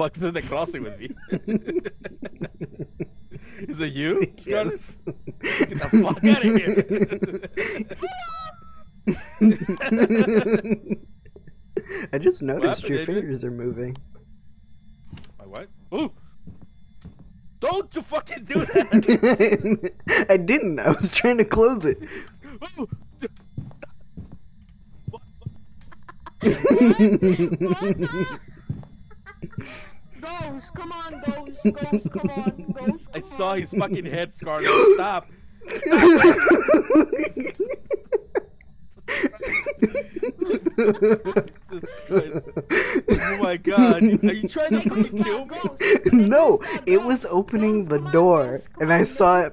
fuck's in the crossing with me? Is it you? Yes. Get the fuck out of here! I just noticed happened, your fingers are moving. My what? Ooh! Don't you fucking do that! I didn't. I was trying to close it. Ooh. Ghost, come on, ghost, ghost, come on, ghost. I saw on. his fucking head, Scarlet. Stop! Jesus Oh my god. Are you trying to Hey, fucking kill me? ghost. No, it was opening the door, and I saw it